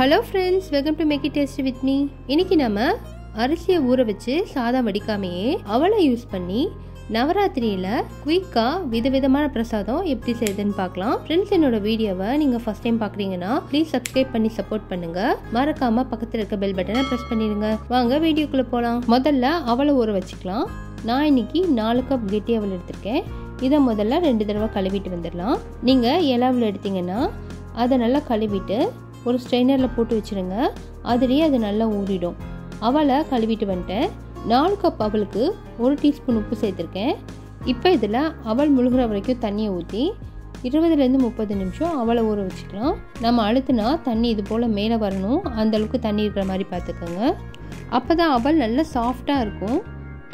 Hello friends welcome to make it taste with me இன்னைக்கு நம்ம அரிசியை ஊற வச்சு சாதம் வடிக்காமையே அவளை யூஸ் பண்ணி நவராத்திரியில் குயிக்காக விதவிதமான பிரசாதம் எப்படி செய்யுதுன்னு பார்க்கலாம். ஃப்ரெண்ட்ஸ் என்னோட வீடியோவை நீங்கள் ஃபஸ்ட் டைம் பார்க்குறீங்கன்னா ப்ளீஸ் சப்ஸ்கிரைப் பண்ணி சப்போர்ட் பண்ணுங்க. மறக்காம பக்கத்தில் இருக்க பெல் பட்டனை ப்ரெஸ் பண்ணிடுங்க வாங்க வீடியோக்குள்ளே போகலாம் முதல்ல அவளை ஊற வச்சுக்கலாம். நான் இன்னைக்கு நாலு கப் கெட்டி அவள் எடுத்திருக்கேன். இதை முதல்ல ரெண்டு தடவை கழுவிட்டு வந்துடலாம். நீங்கள் இலவில் எடுத்தீங்கன்னா அதை நல்லா கழுவிட்டு ஒரு ஸ்ட்ரெயினரில் போட்டு வச்சுருங்க. அதுலேயே அது நல்லா ஊறிடும். அவளை கழுவிட்டு வந்துட்டேன். நாலு கப் அவளுக்கு ஒரு டீஸ்பூன் உப்பு சேர்த்துருக்கேன். இப்போ இதில் அவள் முழுகிற வரைக்கும் தண்ணியை ஊற்றி இருபதுலேருந்து முப்பது நிமிஷம் அவளை ஊற வச்சுக்கலாம். நம்ம அழுத்துனா தண்ணி இது போல் மேலே வரணும். அந்தளவுக்கு தண்ணி இருக்கிற மாதிரி பார்த்துக்கோங்க. அப்போ தான் அவள் நல்லா சாஃப்டாக இருக்கும்.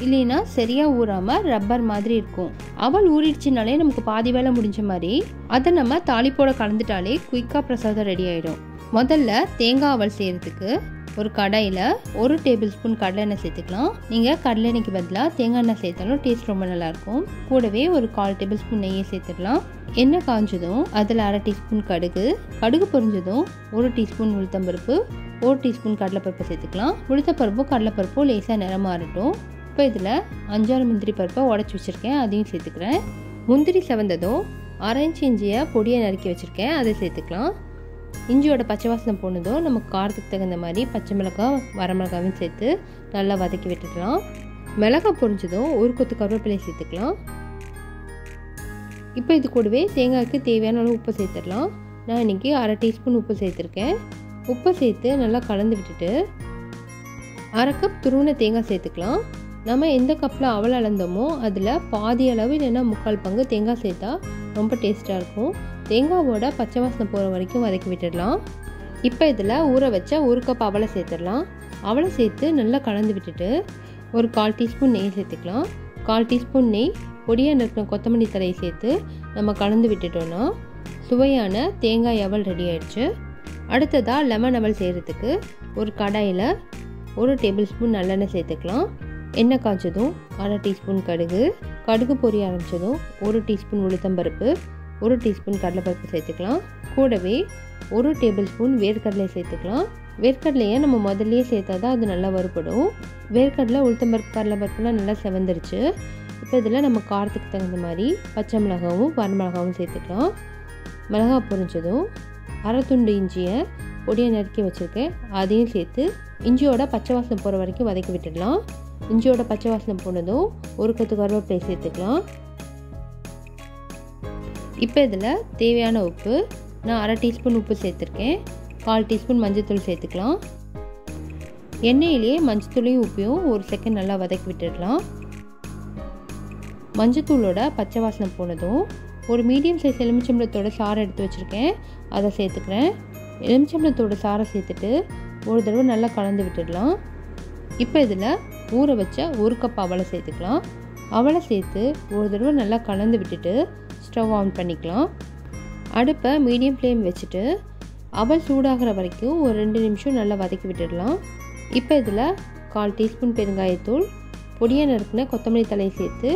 இல்லைன்னா சரியாக ஊறாமல் ரப்பர் மாதிரி இருக்கும். அவள் ஊறிடுச்சுனாலே நமக்கு பாதி வேலை முடிஞ்ச மாதிரி. அதை நம்ம தாளிப்போட கலந்துட்டாலே குயிக்காக பிரசாதம் ரெடி ஆகிடும் முதல்ல தேங்காய் செய்கிறதுக்கு ஒரு கடாயில் ஒரு டேபிள் ஸ்பூன் கடலெண்ணெய் சேர்த்துக்கலாம். நீங்கள் கடலெண்ணெய்க்கு பதிலாக தேங்காய் எண்ணெய் சேர்த்தாலும் டேஸ்ட் ரொம்ப நல்லாயிருக்கும். கூடவே ஒரு கால் டேபிள் ஸ்பூன் நெய்யை சேர்த்துக்கலாம். எண்ணெய் காஞ்சதும் அதில் அரை டீஸ்பூன் கடுகு. கடுகு பொரிஞ்சதும் ஒரு டீஸ்பூன் உளுத்தம்பருப்பு ஒரு டீஸ்பூன் கடலைப்பருப்பு சேர்த்துக்கலாம். உளுத்தப்பருப்பும் கடலைப்பருப்பும் லேசாக நிறம் இப்போ இதில் அஞ்சாறு முந்திரி பருப்பை உடச்சி வச்சுருக்கேன். அதையும் சேர்த்துக்கிறேன். முந்திரி செவந்ததும் அரைஞ்சி இஞ்சியை பொடியை நறுக்கி வச்சுருக்கேன். அதை சேர்த்துக்கலாம். இஞ்சியோட பச்சை வாசனை போனதும் நம்ம காரத்துக்கு தகுந்த மாதிரி பச்சை மிளகாய் வரமிளகாவும் சேர்த்து நல்லா வதக்கி விட்டுக்கலாம் மிளகாய் பொரிஞ்சதும் ஒரு கொத்து கருவேப்பிலையை சேர்த்துக்கலாம். இப்போ இது கூடவே தேங்காய்க்கு தேவையான அளவு உப்பு சேர்த்துடலாம். நான் இன்றைக்கி அரை டீஸ்பூன் உப்பு சேர்த்துருக்கேன். உப்பை சேர்த்து நல்லா கலந்து விட்டுட்டு அரை கப் துருவின தேங்காய் சேர்த்துக்கலாம். நம்ம எந்த கப்பில் அவள் அளந்தோமோ அதில் பாதி அளவு இல்லைன்னா முக்கால் பங்கு தேங்காய் சேர்த்தா ரொம்ப டேஸ்ட்டாக இருக்கும். தேங்காவோட பச்சை வாசனை போகிற வரைக்கும் வதக்கி விட்டுடலாம். இப்போ இதில் ஊற வச்ச ஒரு கப் அவளை சேர்த்துடலாம். அவளை சேர்த்து நல்லா கலந்து விட்டுட்டு ஒரு கால் டீஸ்பூன் நெய் சேர்த்துக்கலாம். கால் டீஸ்பூன் நெய் பொடியாக நறுக்கின கொத்தமல்லி தலையை சேர்த்து நம்ம கலந்து விட்டுட்டோன்னா சுவையான தேங்காய் அவல் ரெடி ஆயிடுச்சு. அடுத்ததாக லெமன் அவல் செய்கிறதுக்கு ஒரு கடாயில் ஒரு டேபிள் ஸ்பூன் நல்லெண்ணெய் சேர்த்துக்கலாம். எண்ணெய் காய்ச்சதும் அரை டீஸ்பூன் கடுகு கடுகு பொரிய ஆரம்பித்ததும் ஒரு டீஸ்பூன் உளுத்தம்பருப்பு ஒரு டீஸ்பூன் கடலைப்பருப்பு சேர்த்துக்கலாம். கூடவே ஒரு டேபிள் ஸ்பூன் வேர்க்கடலை சேர்த்துக்கலாம். வேர்க்கடலையை நம்ம முதல்லையே சேர்த்தா தான் அது நல்லா வறுபடும். வேர்க்கடலை உளுத்தம்பருப்பு கடலைப்பருப்புலாம் நல்லா செவந்துருச்சு. இப்போ இதில் நம்ம காரத்துக்கு தகுந்த மாதிரி பச்சை மிளகாவும் வரமிளகாவும் சேர்த்துக்கலாம். மிளகா பொரிஞ்சதும் அரை துண்டு இஞ்சியை பொடியை நறுக்கி வச்சுருக்கேன். அதையும் சேர்த்து இஞ்சியோட பச்சை வாசனை போகிற வரைக்கும் வதக்கி விட்டுடலாம். இஞ்சியோட பச்சை வாசனை போனதும் ஒரு கத்து கருவேப்பிலை சேர்த்துக்கலாம். இப்போ இதில் தேவையான உப்பு நான் அரை டீஸ்பூன் உப்பு சேர்த்துருக்கேன். கால் டீஸ்பூன் மஞ்சத்தூள் சேர்த்துக்கலாம். எண்ணெயிலேயே மஞ்சத்தூளையும் உப்பையும் ஒரு செகண்ட் நல்லா வதக்கி விட்டுடலாம். மஞ்சத்தூளோட பச்சை வாசனை போனதும் ஒரு மீடியம் சைஸ் எலுமிச்சம்பழத்தோட சாறை எடுத்து வச்சுருக்கேன். அதை சேர்த்துக்கிறேன். எலுமிச்சம்பழத்தோட சாறை சேர்த்துட்டு ஒரு தடவை நல்லா கலந்து விட்டுடலாம். இப்போ இதில் ஊற வச்ச ஒரு கப் அவலை சேர்த்துக்கலாம். அவலை சேர்த்து ஒரு தடவை நல்லா கலந்து விட்டுட்டு ஸ்டவ் ஆன் பண்ணிக்கலாம். அடுப்பை மீடியம் ஃப்ளேம் வச்சுட்டு அவல் சூடாகிற வரைக்கும் ஒரு ரெண்டு நிமிஷம் நல்லா வதக்கி விட்டுடலாம். இப்போ இதில் கால் டீஸ்பூன் பெருங்காயத்தூள் பொடியை நறுக்கின கொத்தமல்லி தலையை சேர்த்து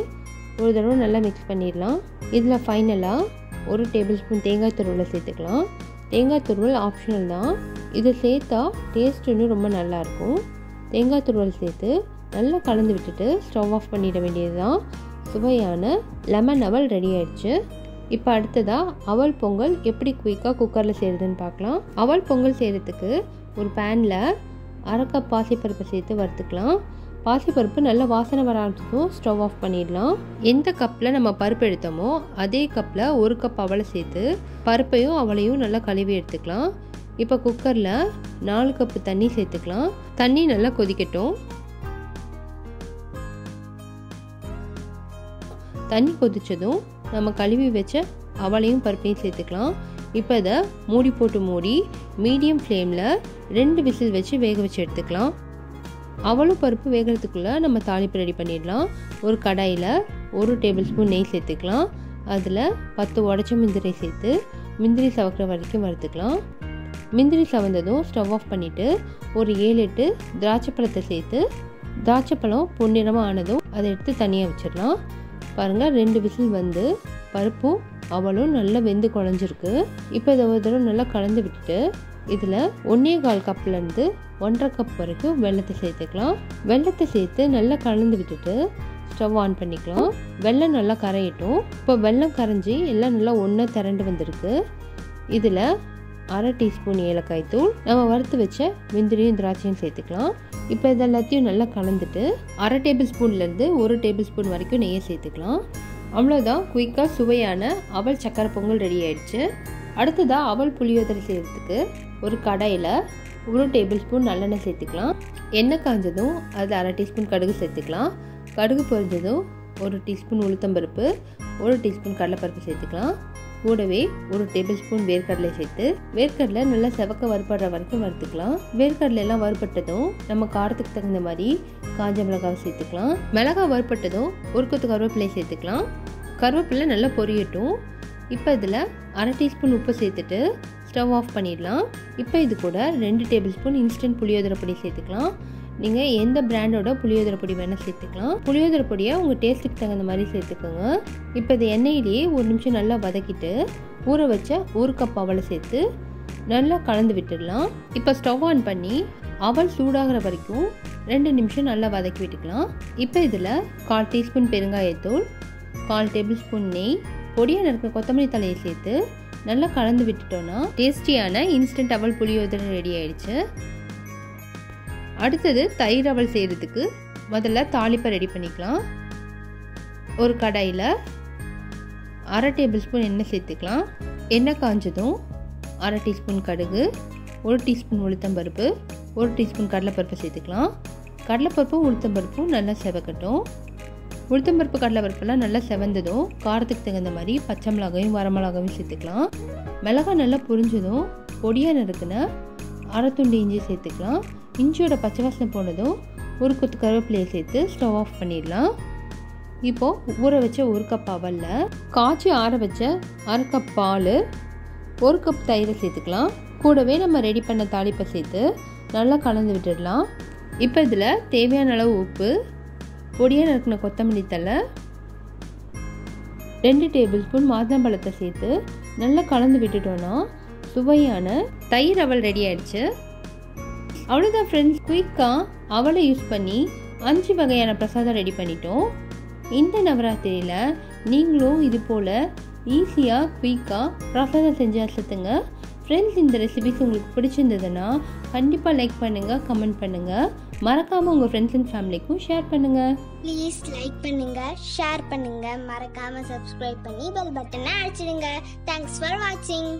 ஒரு தடவை நல்லா மிக்ஸ் பண்ணிடலாம். இதில் ஃபைனலாக ஒரு டேபிள் ஸ்பூன் தேங்காய் துருவலை சேர்த்துக்கலாம். தேங்காய் துருவல் ஆப்ஷனல் தான். இதை சேர்த்தா டேஸ்ட் இன்னும் ரொம்ப நல்லாயிருக்கும் தேங்காய் துருவல் சேர்த்து நல்லா கலந்து விட்டுட்டு ஸ்டவ் ஆஃப் பண்ணிட வேண்டியது தான் சுவையான லெமன் அவல் ரெடி ஆயிடுச்சு. இப்போ அடுத்ததாக அவல் பொங்கல் எப்படி குயிக்காக குக்கரில் செய்கிறதுன்னு பார்க்கலாம் அவல் பொங்கல் செய்கிறதுக்கு ஒரு பேனில் அரை கப் பாசிப்பருப்பை சேர்த்து வறுத்துக்கலாம். பாசிப்பருப்பு நல்லா வாசனை வர ஆரம்பிச்சதும் ஸ்டவ் ஆஃப் பண்ணிடலாம். எந்த கப்பில் நம்ம பருப்பு எடுத்தோமோ அதே கப்பில் ஒரு கப் அவளை சேர்த்து பருப்பையும் அவளையும் நல்லா கழுவி எடுத்துக்கலாம். இப்போ குக்கரில் நாலு கப்பு தண்ணி சேர்த்துக்கலாம். தண்ணி நல்லா கொதிக்கட்டும். தண்ணி கொதிச்சதும் நம்ம கழுவி வச்ச அவளையும் பருப்பையும் சேர்த்துக்கலாம். இப்போ இதை மூடி போட்டு மூடி மீடியம் ஃப்ளேமில் ரெண்டு விசில் வச்சு வேக வச்சு எடுத்துக்கலாம். அவளும் பருப்பு வேகிறதுக்குள்ளே நம்ம தாளிப்பு ரெடி பண்ணிடலாம். ஒரு கடாயில் ஒரு டேபிள் ஸ்பூன் நெய் சேர்த்துக்கலாம். அதில் பத்து உடச்ச முந்திரி சேர்த்து முந்திரி சவக்கிற வரைக்கும் வறுத்துக்கலாம். முந்திரி சவந்ததும் ஸ்டவ் ஆஃப் பண்ணிவிட்டு ஒரு ஏழு எட்டு திராட்சை பழத்தை சேர்த்து திராட்சை பழம் பொன்னிறமாக ஆனதும் அதை எடுத்து தனியாக வச்சிடலாம். பாருங்கள் ரெண்டு விசில் வந்து பருப்பும் அவளும் நல்லா வெந்து குழஞ்சிருக்கு. இப்போ இதை ஒரு தடவை நல்லா கலந்து விட்டுட்டு இதில் ஒன்றே கால் கப்லேருந்து ஒன்றரை கப் வரைக்கும் வெள்ளத்தை சேர்த்துக்கலாம். வெள்ளத்தை சேர்த்து நல்லா கலந்து விட்டுட்டு ஸ்டவ் ஆன் பண்ணிக்கலாம். வெள்ளம் நல்லா கரையட்டும். இப்போ வெள்ளம் கரைஞ்சி எல்லாம் நல்லா ஒன்றா திரண்டு வந்திருக்கு. இதில் அரை டீஸ்பூன் ஏலக்காய் தூள். நம்ம வறுத்து வச்ச வெந்தரியும் திராட்சையும் சேர்த்துக்கலாம். இப்போ இது எல்லாத்தையும் நல்லா கலந்துட்டு அரை டேபிள் ஸ்பூன்லேருந்து ஒரு டேபிள் ஸ்பூன் வரைக்கும் நெய்யை சேர்த்துக்கலாம். அவ்வளோதான் குயிக்காக சுவையான அவல் சக்கரை பொங்கல் ரெடி ஆயிடுச்சு. அடுத்ததாக அவல் புளியோதரை செய்கிறதுக்கு ஒரு கடாயில் ஒரு டேபிள் ஸ்பூன் நல்லெண்ணெய் சேர்த்துக்கலாம். எண்ணெய் காஞ்சதும் அது அரை டீஸ்பூன் கடுகு சேர்த்துக்கலாம். கடுகு பொரிஞ்சதும் ஒரு டீஸ்பூன் உளுத்தம்பருப்பு ஒரு டீஸ்பூன் கடலைப்பருப்பு சேர்த்துக்கலாம். கூடவே ஒரு டேபிள் ஸ்பூன் வேர்க்கடலை சேர்த்து வேர்க்கடலை நல்லா செவக்க வறுபடுற வரைக்கும் வறுத்துக்கலாம். வேர்க்கடலை எல்லாம் வறுபட்டதும் நம்ம காரத்துக்கு தகுந்த மாதிரி காஞ்ச மிளகாவை சேர்த்துக்கலாம். மிளகாய் வறுபட்டதும் ஒரு கொத்து கருவேப்பிலை சேர்த்துக்கலாம். கருவேப்பிலை நல்லா பொரியட்டும். இப்போ இதில் அரை டீஸ்பூன் உப்பு சேர்த்துட்டு ஸ்டவ் ஆஃப் பண்ணிடலாம். இப்போ இது கூட ரெண்டு டேபிள் ஸ்பூன் இன்ஸ்டன்ட் புளியோதரை பொடி சேர்த்துக்கலாம். நீங்கள் எந்த பிராண்டோட புளியோதரை பொடி வேணால் சேர்த்துக்கலாம். புளியோதரை பொடியை உங்கள் டேஸ்ட்டுக்கு தகுந்த மாதிரி சேர்த்துக்கோங்க. இப்போ இது எண்ணெயிலேயே ஒரு நிமிஷம் நல்லா வதக்கிட்டு ஊற வச்ச ஒரு கப் அவலை சேர்த்து நல்லா கலந்து விட்டுடலாம். இப்போ ஸ்டவ் ஆன் பண்ணி அவல் சூடாகிற வரைக்கும் ரெண்டு நிமிஷம் நல்லா வதக்கி விட்டுக்கலாம். இப்போ இதில் கால் டீஸ்பூன் பெருங்காயத்தூள் கால் டேபிள் ஸ்பூன் நெய் பொடியாக நறுக்கிற கொத்தமல்லி தலையை சேர்த்து நல்லா கலந்து விட்டுட்டோன்னா டேஸ்டியான இன்ஸ்டன்ட் அவல் புளியோதரை ரெடி ஆயிடுச்சு. அடுத்தது தயிர் அவல் செய்கிறதுக்கு முதல்ல தாளிப்பை ரெடி பண்ணிக்கலாம். ஒரு கடாயில் அரை டேபிள் ஸ்பூன் எண்ணெய் சேர்த்துக்கலாம். எண்ணெய் காஞ்சதும் அரை டீஸ்பூன் கடுகு ஒரு டீஸ்பூன் உளுத்தம்பருப்பு ஒரு டீஸ்பூன் கடலைப்பருப்பு சேர்த்துக்கலாம். கடலைப்பருப்பும் உளுத்தம்பருப்பும் நல்லா செவக்கட்டும். உளுத்தம்பருப்பு கடலைப்பருப்புலாம் நல்லா செவந்ததும் காரத்துக்கு தகுந்த மாதிரி பச்சை மிளகாயும் வரமிளகாயும் சேர்த்துக்கலாம். மிளகாய் நல்லா புரிஞ்சதும் பொடியாக நறுக்குன அரை துண்டு இஞ்சி சேர்த்துக்கலாம். இஞ்சியோட பச்சை வாசனை போனதும் ஒரு கொத்து கருவேப்பிலையை சேர்த்து ஸ்டவ் ஆஃப் பண்ணிடலாம். இப்போது ஊற வச்ச ஒரு கப் அவலில் காய்ச்சி ஆற வச்ச அரை கப் பால் ஒரு கப் தயிரை சேர்த்துக்கலாம். கூடவே நம்ம ரெடி பண்ண தாளிப்பை சேர்த்து நல்லா கலந்து விட்டுடலாம். இப்போ இதில் தேவையான அளவு உப்பு பொடியாக நறுக்கின கொத்தமல்லி தலை ரெண்டு டேபிள் ஸ்பூன் மாதுளம்பழத்தை சேர்த்து நல்லா கலந்து விட்டுட்டோன்னா சுவையான தயிர் அவல் ரெடி ஆயிடுச்சு. அவ்வளோதான் ஃப்ரெண்ட்ஸ் குயிக்காக அவளை யூஸ் பண்ணி அஞ்சு வகையான பிரசாதம் ரெடி பண்ணிட்டோம். இந்த நவராத்திரியில் நீங்களும் இது போல் ஈஸியாக குயிக்காக பிரசாதம் செஞ்சு அசத்துங்க. ஃப்ரெண்ட்ஸ் இந்த ரெசிபிஸ் உங்களுக்கு பிடிச்சிருந்ததுன்னா கண்டிப்பாக லைக் பண்ணுங்கள் கமெண்ட் பண்ணுங்கள் மறக்காமல் உங்கள் ஃப்ரெண்ட்ஸ் அண்ட் ஃபேமிலிக்கும் ஷேர் பண்ணுங்கள் ப்ளீஸ் லைக் பண்ணுங்கள் ஷேர் பண்ணுங்கள் மறக்காமல் சப்ஸ்கிரைப் பண்ணி பெல் பட்டனை அடிச்சிடுங்க தேங்க்ஸ் ஃபார் வாட்சிங்